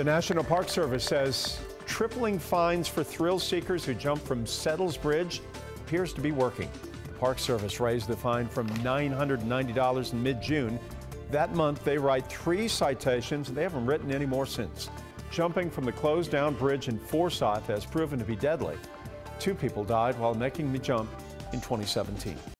The National Park Service says tripling fines for thrill seekers who jump from Settles Bridge appears to be working. The Park Service raised the fine from $990 in mid June. That month, they write three citations, and they haven't written any more since. Jumping from the closed down bridge in Forsyth has proven to be deadly. Two people died while making the jump in 2017.